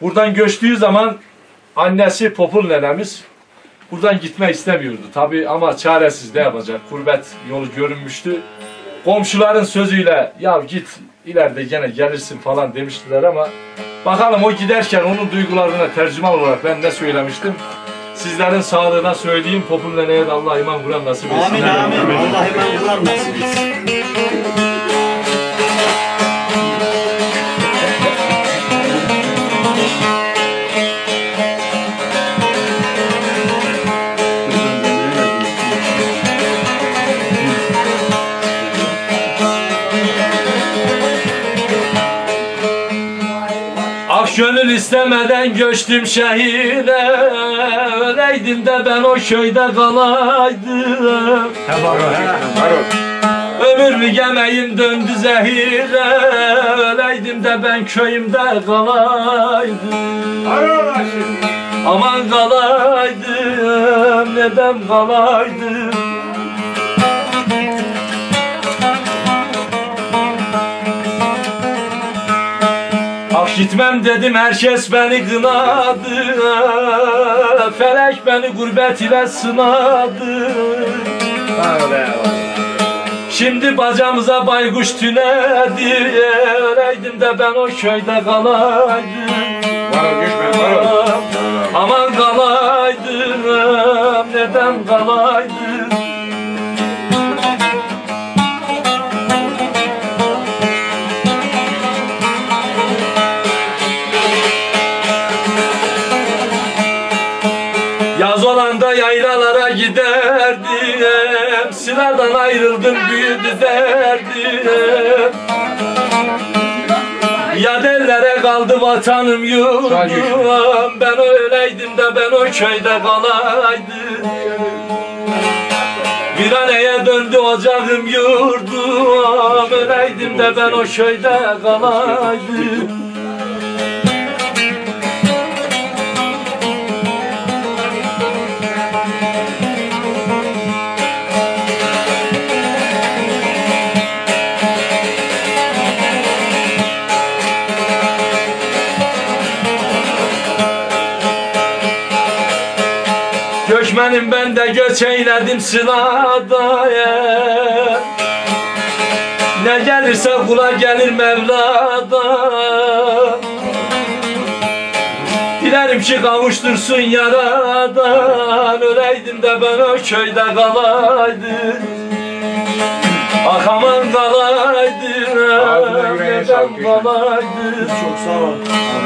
Buradan göçtüğü zaman annesi Popul nenemiz buradan gitmek istemiyordu. Tabi ama çaresiz ne yapacak? Kurbet yolu görünmüştü. Komşuların sözüyle ya git ileride gene gelirsin falan demiştiler ama bakalım o giderken onun duygularına tercüman olarak ben ne söylemiştim? Sizlerin sağlığına söyleyeyim Popul neneye de Allah iman Kur'an nasip etsin. Amin amin. Allah hemen kılar nasip etsin. Ah gönül istemeden göçtüm şehire. Öleydim de ben o köyde kalaydım. Ömür yemeğim döndü zehire. Öleydim de ben köyümde kalaydım. Aman kalaydım neden kalaydım gitmem dedim herkes beni kınadı. Felek beni gurbet ile sınadı. Şimdi bacamıza baykuş tünedi. Öleydim de ben o köyde kalaydım. Aman kalaydım neden kalaydım giderdim. Silahdan ayrıldım büyüdü derdim. Ya dellere kaldı vatanım yurdum. Ben öyleydim de ben o köyde kalaydım. Viraneye döndü ocağım yurdum. Öyleydim de ben o köyde kalaydım Göçmenim ben de göç eyledim sılada ya. Ne gelirse kula gelir Mevla'da. Dilerim ki kavuştursun yaradan. Öleydim de ben o köyde kalaydım. Ah aman kalaydım. Neden kalaydım. Çok sağ ol.